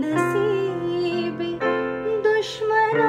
नसीबे दुश्मना